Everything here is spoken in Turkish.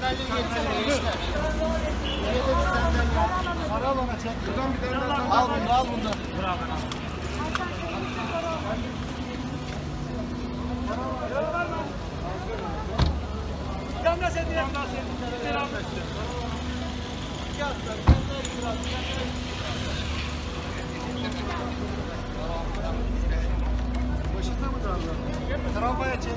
Sandalye getirin. Buraya da bir sandalye. Para al ona çek. Buradan bir tane daha Al bunu al bunu. Başında mı kaldı? Tramvaya çek.